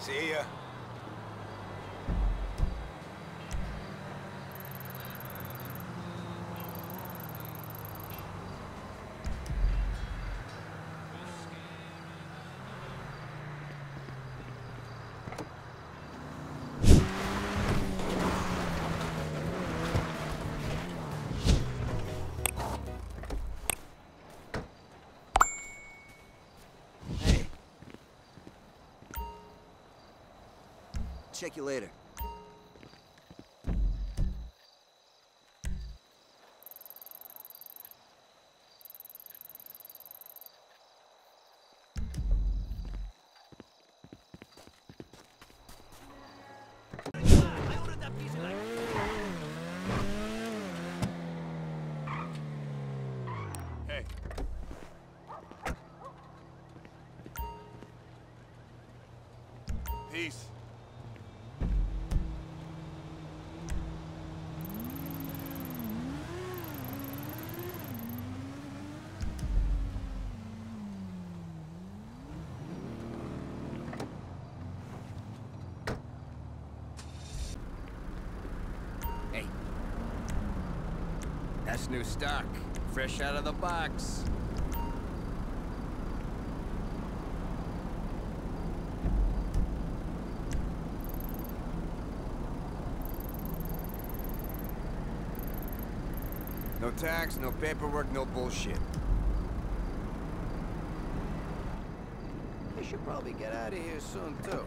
See ya. Check you later. Peace. That's new stock. Fresh out of the box. No tax, no paperwork, no bullshit. I should probably get out of here soon, too.